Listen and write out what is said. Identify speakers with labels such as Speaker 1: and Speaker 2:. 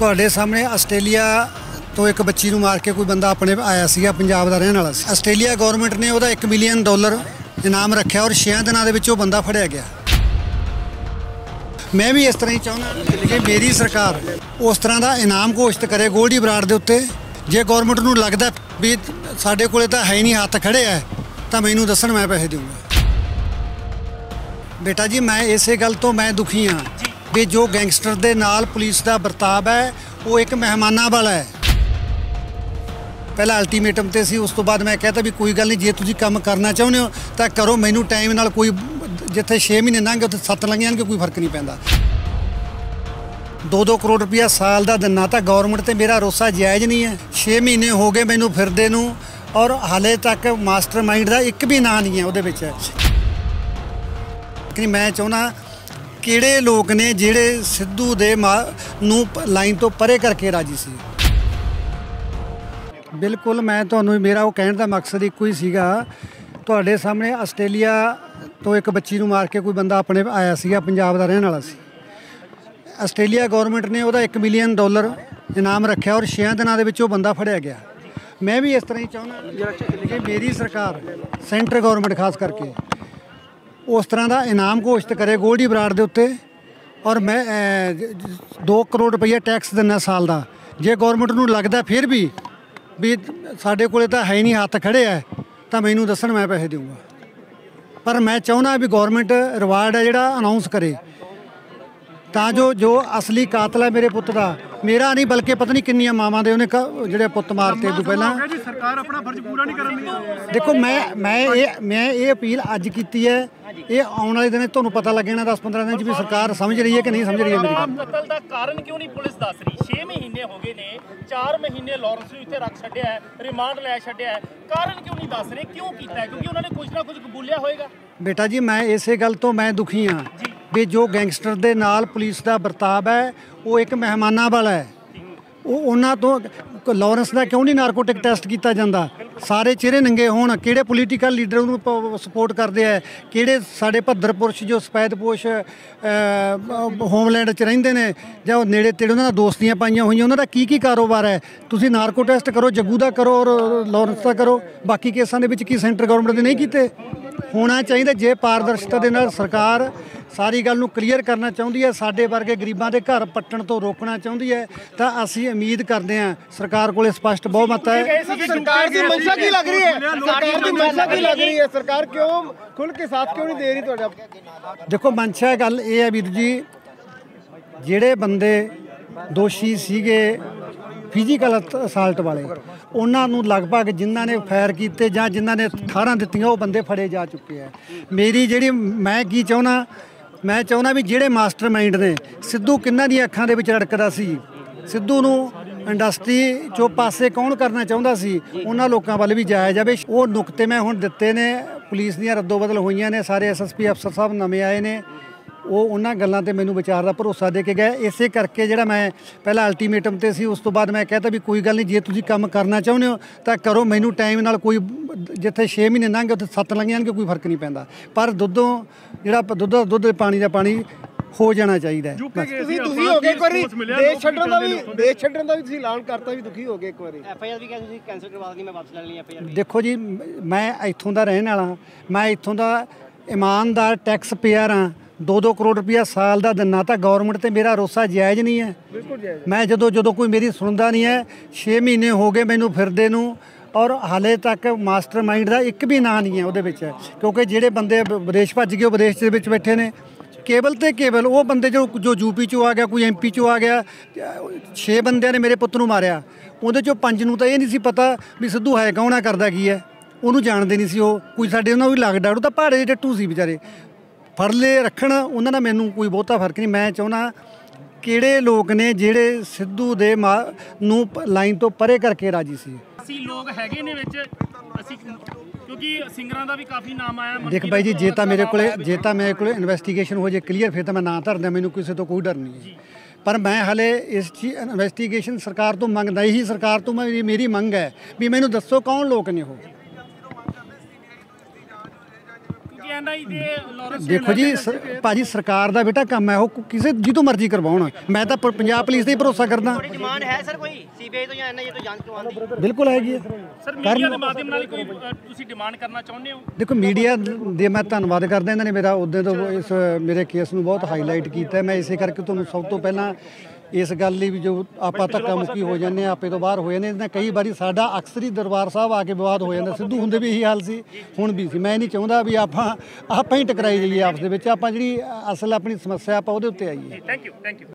Speaker 1: ਤੁਹਾਡੇ ਸਾਹਮਣੇ ਆਸਟ੍ਰੇਲੀਆ ਤੋਂ ਇੱਕ ਬੱਚੀ ਨੂੰ ਮਾਰ ਕੇ ਕੋਈ ਬੰਦਾ ਆਪਣੇ ਆਇਆ ਸੀਗਾ, ਪੰਜਾਬ ਦਾ ਰਹਿਣ ਵਾਲਾ ਸੀ। ਆਸਟ੍ਰੇਲੀਆ ਗਵਰਨਮੈਂਟ ਨੇ ਉਹਦਾ 1 ਮਿਲੀਅਨ ਡਾਲਰ ਇਨਾਮ ਰੱਖਿਆ ਔਰ 6 ਦਿਨਾਂ ਦੇ ਵਿੱਚ ਉਹ ਬੰਦਾ ਫੜਿਆ ਗਿਆ। ਮੈਂ ਵੀ ਇਸ ਤਰ੍ਹਾਂ ਹੀ ਚਾਹੁੰਦਾ ਕਿ ਮੇਰੀ ਸਰਕਾਰ ਉਸ ਤਰ੍ਹਾਂ ਦਾ ਇਨਾਮ ਘੋਸ਼ਿਤ ਕਰੇ ਗੋਲਡੀ ਬਰਾੜ ਦੇ ਉੱਤੇ। ਜੇ ਗਵਰਨਮੈਂਟ ਨੂੰ ਲੱਗਦਾ ਵੀ ਸਾਡੇ ਕੋਲੇ ਤਾਂ ਹੈ ਹੀ ਨਹੀਂ, ਹੱਥ ਖੜੇ ਆ, ਤਾਂ ਮੈਨੂੰ ਦੱਸਣ ਮੈਂ ਪੈਸੇ ਦੇਵਾਂਗਾ ਬੇਟਾ ਜੀ, ਮੈਂ ਇਸੇ ਗੱਲ ਤੋਂ ਮੈਂ ਦੁਖੀ ਹਾਂ। ਵੀ ਜੋ ਗੈਂਗਸਟਰ ਦੇ ਨਾਲ ਪੁਲਿਸ ਦਾ ਵਰਤਾਵ ਹੈ, ਉਹ ਇੱਕ ਮਹਿਮਾਨਾਂ ਵਾਲਾ ਹੈ। ਪਹਿਲਾਂ ਅਲਟੀਮੇਟਮ ਤੇ ਸੀ, ਉਸ ਤੋਂ ਬਾਅਦ ਮੈਂ ਕਹਤਾ ਵੀ ਕੋਈ ਗੱਲ ਨਹੀਂ, ਜੇ ਤੁਸੀਂ ਕੰਮ ਕਰਨਾ ਚਾਹੁੰਦੇ ਹੋ, ਤਾਂ ਕਰੋ। ਮੈਨੂੰ ਟਾਈਮ ਨਾਲ ਕੋਈ, ਜਿੱਥੇ 6 ਮਹੀਨੇ ਲੰਘ ਉੱਥੇ 7 ਲੰਘ ਜਾਣਗੇ, ਕੋਈ ਫ਼ਰਕ ਨਹੀਂ ਪੈਂਦਾ। 2-2 ਕਰੋੜ ਰੁਪਇਆ ਸਾਲ ਦਾ ਦਿਨਾ ਤਾਂ ਗਵਰਨਮੈਂਟ ਤੇ, ਮੇਰਾ ਰੋਸਾ ਜਾਇਜ਼ ਨਹੀਂ ਹੈ। 6 ਮਹੀਨੇ ਹੋ ਗਏ ਮੈਨੂੰ ਫਿਰਦੇ ਨੂੰ, ਔਰ ਹਾਲੇ ਤੱਕ ਮਾਸਟਰਮਾਈਂਡ ਦਾ ਇੱਕ ਵੀ ਨਾਂ ਨਹੀਂ ਹੈ ਉਹਦੇ ਵਿੱਚ। ਕਿ ਮੈਂ ਚਾਹੁੰਦਾ ਕਿਹੜੇ ਲੋਕ ਨੇ ਜਿਹੜੇ ਸਿੱਧੂ ਦੇ ਮਾ- ਨੂੰ ਲਾਈਨ ਤੋਂ ਪਰੇ ਕਰਕੇ ਰਾਜੀ ਸੀ? ਬਿਲਕੁਲ, ਮੈਂ ਤੁਹਾਨੂੰ, ਮੇਰਾ ਉਹ ਕਹਿਣ ਦਾ ਮਕਸਦ ਇੱਕੋ ਹੀ ਸੀਗਾ। ਤੁਹਾਡੇ ਸਾਹਮਣੇ ਆਸਟ੍ਰੇਲੀਆ ਤੋਂ ਇੱਕ ਬੱਚੀ ਨੂੰ ਮਾਰ ਕੇ ਕੋਈ ਬੰਦਾ ਆਪਣੇ ਆਇਆ ਸੀਗਾ, ਪੰਜਾਬ ਦਾ ਰਹਿਣ ਵਾਲਾ ਸੀ। ਆਸਟ੍ਰੇਲੀਆ ਗਵਰਨਮੈਂਟ ਨੇ ਉਹਦਾ 1 ਮਿਲੀਅਨ ਡਾਲਰ ਇਨਾਮ ਰੱਖਿਆ ਔਰ 6 ਦਿਨਾਂ ਦੇ ਵਿੱਚ ਉਹ ਬੰਦਾ ਫੜਿਆ ਗਿਆ। ਮੈਂ ਵੀ ਇਸ ਤਰ੍ਹਾਂ ਹੀ ਚਾਹੁੰਦਾ ਕਿ ਮੇਰੀ ਸਰਕਾਰ ਸੈਂਟਰ ਗਵਰਨਮੈਂਟ ਖਾਸ ਕਰਕੇ ਉਸ ਤਰ੍ਹਾਂ ਦਾ ਇਨਾਮ ਘੋਸ਼ਿਤ ਕਰੇ ਗੋਲਡੀ ਬਰਾੜ ਦੇ ਉੱਤੇ ਔਰ ਮੈਂ 2 ਕਰੋੜ ਰੁਪਈਆ ਟੈਕਸ ਦਿੰਦਾ ਸਾਲ ਦਾ। ਜੇ ਗਵਰਨਮੈਂਟ ਨੂੰ ਲੱਗਦਾ ਫਿਰ ਵੀ ਵੀ ਸਾਡੇ ਕੋਲੇ ਤਾਂ ਹੈ ਨਹੀਂ ਹੱਥ ਖੜੇ ਆ ਤਾਂ ਮੈਨੂੰ ਦੱਸਣ ਮੈਂ ਪੈਸੇ ਦੇਵਾਂਗਾ ਪਰ ਮੈਂ ਚਾਹੁੰਦਾ ਵੀ ਗਵਰਨਮੈਂਟ ਰਿਵਾਰਡ ਹੈ ਜਿਹੜਾ ਅਨਾਉਂਸ ਕਰੇ। ਤਾਂ ਜੋ ਜੋ ਅਸਲੀ ਕਾਤਲ ਹੈ ਮੇਰੇ ਪੁੱਤ ਦਾ ਮੇਰਾ ਨਹੀਂ ਬਲਕਿ ਪਤਾ ਨਹੀਂ ਕਿੰਨੀਆਂ ਮਾਵਾਂ ਦੇ ਉਹਨੇ ਜਿਹੜੇ ਪੁੱਤ ਮਾਰਤੇ ਤੋਂ ਪਹਿਲਾਂ।
Speaker 2: ਸਰਕਾਰ ਆਪਣਾ ਫਰਜ਼ ਪੂਰਾ ਨਹੀਂ ਕਰਨ ਦੀ।
Speaker 1: ਦੇਖੋ ਮੈਂ ਮੈਂ ਇਹ ਮੈਂ ਇਹ ਅਪੀਲ ਅੱਜ ਕੀਤੀ ਹੈ ਇਹ ਆਉਣ ਵਾਲੇ ਦਿਨੇ ਤੁਹਾਨੂੰ ਪਤਾ ਲੱਗਣਾ 10-15 ਦਿਨ ਚ ਵੀ ਸਰਕਾਰ ਸਮਝ ਰਹੀ ਹੈ ਕਿ ਨਹੀਂ ਸਮਝ ਰਹੀ ਹੈ ਮੇਰੀ ਗੱਲ?
Speaker 3: ਕਤਲ ਦਾ ਕਾਰਨ ਕਿਉਂ ਨਹੀਂ ਪੁਲਿਸ ਦੱਸ ਰਹੀ? 6 ਮਹੀਨੇ ਹੋ ਗਏ ਨੇ 4 ਮਹੀਨੇ ਲਾਰੈਂਸ ਨੂੰ ਇੱਥੇ ਰੱਖ ਛੱਡਿਆ ਹੈ ਰਿਮਾਂਡ ਲੈ ਛੱਡਿਆ ਹੈ। ਕਾਰਨ ਕਿਉਂ ਨਹੀਂ ਦੱਸ ਰਹੇ? ਕਿਉਂ ਕੀਤਾ? ਕਿਉਂਕਿ ਉਹਨਾਂ ਨੇ ਕੁਝ ਨਾ ਕੁਝ ਕਬੂਲਿਆ ਹੋਏਗਾ।
Speaker 1: ਬੇਟਾ ਜੀ ਮੈਂ ਇਸੇ ਗੱਲ ਤੋਂ ਮੈਂ ਦੁਖੀ ਹਾਂ ਵੀ ਜੋ ਗੈਂਗਸਟਰ ਦੇ ਨਾਲ ਪੁਲਿਸ ਦਾ ਵਰਤਾਵ ਹੈ ਉਹ ਇੱਕ ਮਹਿਮਾਨਾਂ ਵਾਲਾ ਹੈ। ਉਹ ਉਹਨਾਂ ਤੋਂ ਲਾਰੈਂਸ ਦਾ ਕਿਉਂ ਨਹੀਂ ਨਾਰਕੋਟਿਕ ਟੈਸਟ ਕੀਤਾ ਜਾਂਦਾ? ਸਾਰੇ ਚਿਹਰੇ ਨੰਗੇ ਹੋਣ, ਕਿਹੜੇ ਪੋਲੀਟੀਕਲ ਲੀਡਰ ਉਹਨੂੰ ਸਪੋਰਟ ਕਰਦੇ ਆ? ਕਿਹੜੇ ਸਾਡੇ ਭੱਦਰ ਪੁਰਸ਼ ਜੋ ਸਪੈਦਪੋਸ਼ ਹੋਮਲੈਂਡ 'ਚ ਰਹਿੰਦੇ ਨੇ, ਜਾਂ ਉਹ ਨੇੜੇ ਤੇੜੇ ਉਹਨਾਂ ਦਾ ਦੋਸਤੀਆਂ ਪਾਈਆਂ ਹੋਈਆਂ, ਉਹਨਾਂ ਦਾ ਕੀ ਕੀ ਕਾਰੋਬਾਰ ਹੈ? ਤੁਸੀਂ ਨਾਰਕੋ ਟੈਸਟ ਕਰੋ ਜੱਗੂ ਦਾ ਕਰੋ ਔਰ ਲਾਰੈਂਸ ਦਾ ਕਰੋ। ਬਾਕੀ ਕੇਸਾਂ ਦੇ ਵਿੱਚ ਕੀ ਸੈਂਟਰ ਗਵਰਨਮੈਂਟ ਨੇ ਨਹੀਂ ਕੀਤੇ? ਹੋਣਾ ਚਾਹੀਦਾ ਜੇ ਪਾਰਦਰਸ਼ਤਾ ਦੇ ਨਾਲ ਸਰਕਾਰ ਸਾਰੀ ਗੱਲ ਨੂੰ ਕਲੀਅਰ ਕਰਨਾ ਚਾਹੁੰਦੀ ਹੈ ਸਾਡੇ ਵਰਗੇ ਗਰੀਬਾਂ ਦੇ ਘਰ ਪੱਟਣ ਤੋਂ ਰੋਕਣਾ ਚਾਹੁੰਦੀ ਹੈ ਤਾਂ ਅਸੀਂ ਉਮੀਦ ਕਰਦੇ ਹਾਂ ਸਰਕਾਰ ਕੋਲੇ ਸਪਸ਼ਟ ਬਹੁਮਤ ਹੈ।
Speaker 2: ਸਰਕਾਰ ਦੀ ਮਨਸ਼ਾ ਕੀ ਲੱਗ ਰਹੀ ਹੈ? ਸਰਕਾਰ ਦੀ ਮਨਸ਼ਾ ਕੀ ਲੱਗ ਰਹੀ ਹੈ? ਸਰਕਾਰ ਕਿਉਂ ਖੁੱਲ ਕੇ ਸਾਥ ਕਿਉਂ ਨਹੀਂ ਦੇ ਰਹੀ ਤੁਹਾਡਾ?
Speaker 1: ਦੇਖੋ ਮਨਸ਼ਾ ਗੱਲ ਇਹ ਹੈ ਵੀਰ ਜੀ ਜਿਹੜੇ ਬੰਦੇ ਦੋਸ਼ੀ ਸੀਗੇ ਫਿਜ਼ੀਕਲ ਅਸਾਲਟ ਵਾਲੇ। ਉਹਨਾਂ ਨੂੰ ਲਗਭਗ ਜਿਨ੍ਹਾਂ ਨੇ ਫਾਇਰ ਕੀਤੇ ਜਾਂ ਜਿਨ੍ਹਾਂ ਨੇ ਠਾਰਾਂ ਦਿੱਤੀਆਂ, ਉਹ ਬੰਦੇ ਫੜੇ ਜਾ ਚੁੱਕੇ ਆ। ਮੇਰੀ ਜਿਹੜੀ ਮੈਂ ਕੀ ਚਾਹੁੰਦਾ ਮੈਂ ਚਾਹੁੰਦਾ ਵੀ ਜਿਹੜੇ ਮਾਸਟਰਮਾਈਂਡ ਨੇ, ਸਿੱਧੂ ਕਿੰਨਾਂ ਦੀਆਂ ਅੱਖਾਂ ਦੇ ਵਿੱਚ ਰੜਕਦਾ ਸੀ? ਸਿੱਧੂ ਨੂੰ ਇੰਡਸਟਰੀ ਚੋਂ ਪਾਸੇ ਕੌਣ ਕਰਨਾ ਚਾਹੁੰਦਾ ਸੀ? ਉਹਨਾਂ ਲੋਕਾਂ ਵੱਲ ਵੀ ਜਾਇਆ ਜਾਵੇ। ਉਹ ਨੁਕਤੇ ਮੈਂ ਹੁਣ ਦਿੱਤੇ ਨੇ। ਪੁਲਿਸ ਦੀਆਂ ਰੱਦੋ ਬਦਲ ਹੋਈਆਂ ਨੇ। ਸਾਰੇ ਐਸਐਸਪੀ ਅਫਸਰ ਸਾਹਿਬ ਨਵੇਂ ਆਏ ਨੇ। ਉਹ ਉਹਨਾਂ ਗੱਲਾਂ ਤੇ ਮੈਨੂੰ ਵਿਚਾਰ ਦਾ ਭਰੋਸਾ ਦੇ ਕੇ ਗਏ। ਇਸੇ ਕਰਕੇ ਜਿਹੜਾ ਮੈਂ ਪਹਿਲਾਂ ਅਲਟੀਮੇਟਮ ਤੇ ਸੀ ਉਸ ਤੋਂ ਬਾਅਦ ਮੈਂ ਕਹਤਾ ਵੀ ਕੋਈ ਗੱਲ ਨਹੀਂ ਜੇ ਤੁਸੀਂ ਕੰਮ ਕਰਨਾ ਚਾਹੁੰਦੇ ਹੋ ਤਾਂ ਕਰੋ। ਮੈਨੂੰ ਟਾਈਮ ਨਾਲ ਕੋਈ ਜਿੱਥੇ 6 ਮਹੀਨੇ ਲੰਘ ਗਏ ਉੱਥੇ 7 ਲੰਘ ਜਾਣਗੇ ਕੋਈ ਫ਼ਰਕ ਨਹੀਂ ਪੈਂਦਾ। ਪਰ ਦੁੱਧੋਂ ਜਿਹੜਾ ਦੁੱਧ ਦੁੱਧ ਦੇ ਪਾਣੀ ਦਾ ਪਾਣੀ ਹੋ ਜਾਣਾ ਚਾਹੀਦਾ।
Speaker 2: ਤੁਸੀਂ ਦੁਖੀ ਹੋ ਗਏ ਇੱਕ ਵਾਰੀ। ਦੇਸ਼ ਛੱਡਣ ਦਾ ਵੀ ਦੇਸ਼ ਛੱਡਣ ਦਾ ਵੀ ਤੁਸੀਂ ਐਲਾਨ ਕਰਤਾ ਵੀ ਦੁਖੀ ਹੋ ਗਏ ਇੱਕ ਵਾਰੀ।
Speaker 4: ਐਫ ਆਈ ਆਰ ਵੀ ਕਹਿੰਦੇ ਤੁਸੀਂ ਕੈਂਸਲ ਕਰਵਾ ਦੇਣੀ ਮੈਂ ਵਾਪਸ ਲੈ ਲੈਣੀ ਐਫ ਆਈ ਆਰ
Speaker 1: ਦੇਖੋ ਜੀ ਮ- ਮੈਂ ਇੱਥੋਂ ਦਾ ਰਹਿਣ ਵਾਲਾ ਮੈਂ ਇੱਥੋਂ ਦਾ ਇਮਾਨਦਾਰ ਟੈਕਸ ਪੇਅਰ ਹਾਂ। 2-2 ਕਰੋੜ ਰੁਪਇਆ ਸਾਲ ਦਾ ਦਿਨਾ ਤਾਂ ਗਵਰਨਮੈਂਟ ਤੇ ਮੇਰਾ ਰੋਸਾ ਜਾਇਜ਼ ਨਹੀਂ ਹੈ।
Speaker 2: ਬਿਲਕੁਲ ਜਾਇਜ਼
Speaker 1: ਮੈਂ ਜਦੋਂ ਜਦੋਂ ਕੋਈ ਮੇਰੀ ਸੁਣਦਾ ਨਹੀਂ ਹੈ 6 ਮਹੀਨੇ ਹੋ ਗਏ ਮੈਨੂੰ ਫਿਰਦੇ ਨੂੰ ਔਰ ਹਾਲੇ ਤੱਕ ਮਾਸਟਰਮਾਈਂਡ ਦਾ ਇੱਕ ਵੀ ਨਾਂ ਨਹੀਂ ਹੈ ਉਹਦੇ ਵਿੱਚ। ਕਿਉਂਕਿ ਜਿਹੜੇ ਬੰਦੇ ਵਿਦੇਸ਼ ਭੱਜ ਗਏ ਉਹ ਵਿਦੇਸ਼ ਦੇ ਵਿੱਚ ਬੈਠੇ ਨੇ। ਕੇਵਲ ਤੇ ਕੇਵਲ ਉਹ ਬੰਦੇ ਜੋ ਜੋ ਯੂਪੀ ਚੋਂ ਆ ਗਿਆ ਕੋਈ ਐਮਪੀ ਚੋਂ ਆ ਗਿਆ 6 ਬੰਦਿਆਂ ਨੇ ਮੇਰੇ ਪੁੱਤ ਨੂੰ ਮਾਰਿਆ। ਉਹਦੇ ਚੋਂ ਪੰਜ ਨੂੰ ਤਾਂ ਇਹ ਨਹੀਂ ਸੀ ਪਤਾ ਵੀ ਸਿੱਧੂ ਹੈ ਕੌਣ ਕਰਦਾ ਕੀ ਹੈ। ਉਹਨੂੰ ਜਾਣਦੇ ਨਹੀਂ ਸੀ ਉਹ। ਕੋਈ ਸਾਡੇ ਉਹਨਾਂ ਵੀ ਲੱਗਦਾ ਉਹ ਤਾਂ ਪਹਾੜੇ ਦੇ ਟੱਟੂ ਸੀ ਵਿਚਾਰੇ। ਫੜ ਲਏ ਰੱਖਣ ਉਹਨਾਂ ਦਾ ਮੈਨੂੰ ਕੋਈ ਬਹੁਤਾ ਫ਼ਰਕ ਨਹੀਂ। ਮੈਂ ਚਾਹੁੰਦਾ ਕਿਹੜੇ ਲੋਕ ਨੇ ਜਿਹੜੇ ਸਿੱਧੂ ਦੇ ਮਾ- ਨੂੰ ਲਾਈਨ ਤੋਂ ਪਰੇ ਕਰਕੇ ਰਾਜੀ ਸੀ।
Speaker 3: ਅਸੀਂ ਲੋਕ ਹੈਗੇ ਨੇ ਵਿੱਚ ਅਸੀਂ ਕਿਉਂਕਿ ਸਿੰਗਰਾਂ ਦਾ ਵੀ ਕਾਫੀ ਨਾਮ ਆਇਆ
Speaker 1: ਦੇਖ ਬਾਈ ਜੀ ਜੇ ਤਾਂ ਮੇਰੇ ਕੋਲੇ ਜੇ ਤਾਂ ਮੇਰੇ ਕੋਲੇ ਇਨਵੈਸਟੀਗੇਸ਼ਨ ਹੋ ਜੇ ਕਲੀਅਰ ਫਿਰ ਤਾਂ ਮੈਂ ਨਾਂ ਧਰਦਾ ਮੈਨੂੰ ਕਿਸੇ ਤੋਂ ਕੋਈ ਡਰ ਨਹੀਂ ਹੈ। ਪਰ ਮੈਂ ਹਲੇ ਇਸ ਚੀ ਇਨਵੈਸਟੀਗੇਸ਼ਨ ਸਰਕਾਰ ਤੋਂ ਮੰਗਦਾ ਹੀ ਸਰਕਾਰ ਤੋਂ ਮੇਰੀ ਮੰਗ ਹੈ ਵੀ ਮੈਨੂੰ ਦੱਸੋ ਕੌਣ ਲੋਕ ਨੇ ਉਹ।
Speaker 3: ਕਿਉਂਕਿ ਐਨਆਈ ਦੇ ਲਾਰੈਂਸ
Speaker 1: ਦੇਖੋ ਜੀ ਭਾਜੀ ਸਰਕਾਰ ਦਾ ਬੇਟਾ ਕੰਮ ਹੈ ਉਹ ਕਿਸੇ ਜਿੱਦੋਂ ਮਰਜ਼ੀ ਕਰਵਾਉਣ। ਮੈਂ ਤਾਂ ਪੰਜਾਬ ਪੁਲਿਸ ਤੇ ਹੀ ਭਰੋਸਾ ਕਰਦਾ।
Speaker 4: ਡਿਮਾਂਡ ਹੈ ਸਰ ਕੋਈ? ਸੀਬੀਆਈ ਤੋਂ ਜਾਂ ਐਨਆਈਏ ਤੋਂ ਜਾਂਚ ਕਰਵਾਉਣ ਦੀ?
Speaker 1: ਬਿਲਕੁਲ ਹੈਗੀ ਹੈ।
Speaker 3: ਸਰ ਮੀਡੀਆ ਦੇ ਮਾਧਿਅਮ ਨਾਲ ਕੋਈ ਅ, ਤੁਸੀਂ ਡਿਮਾਂਡ ਕਰਨਾ ਚਾਹੁੰਦੇ ਹੋ?
Speaker 1: ਦੇਖੋ ਮੀਡੀਆ ਦੇ ਮੈਂ ਧੰਨਵਾਦ ਕਰਦਾ ਇਹਨਾਂ ਨੇ ਮੇਰਾ ਉਦੋਂ ਤੋਂ ਇਸ ਮੇਰੇ ਕੇਸ ਨੂੰ ਬਹੁਤ ਹਾਈਲਾਈਟ ਕੀਤਾ ਮੈਂ ਇਸੇ ਕਰਕੇ ਤੁਹਾਨੂੰ ਸਭ ਤੋਂ ਪਹਿਲਾਂ ਇਸ ਗੱਲ ਲਈ ਵੀ ਜੋ ਆਪਾਂ ਧੱਕਾ ਮੁੱਕੀ ਹੋ ਜਾਂਦੇ ਆ ਆਪੇ ਤੋਂ ਬਾਹਰ ਹੋ ਜਾਂਦੇ ਇਹਨਾਂ ਕਈ ਵਾਰੀ ਸਾਡਾ ਅਕਸਰ ਹੀ ਦਰਬਾਰ ਸਾਹਿਬ ਆ ਕੇ ਵਿਵਾਦ ਹੋ ਜਾਂਦਾ। ਸਿੱਧੂ ਹੁੰਦੇ ਵੀ ਇਹੀ ਹਾਲ ਸੀ, ਹੁਣ ਵੀ ਸੀ। ਮੈਂ ਨਹੀਂ ਚਾਹੁੰਦਾ ਵੀ ਆਪਾਂ ਆਪਾਂ ਹੀ ਟਕਰਾਈ ਜਾਈਏ ਆਪਸ ਦੇ ਵਿੱਚ। ਆਪਾਂ ਜਿਹੜੀ ਅਸਲ ਆਪਣੀ ਸਮੱਸਿਆ ਆਪਾਂ ਉਹਦੇ ਉੱਤੇ ਆਈਏ।
Speaker 3: Thank you thank you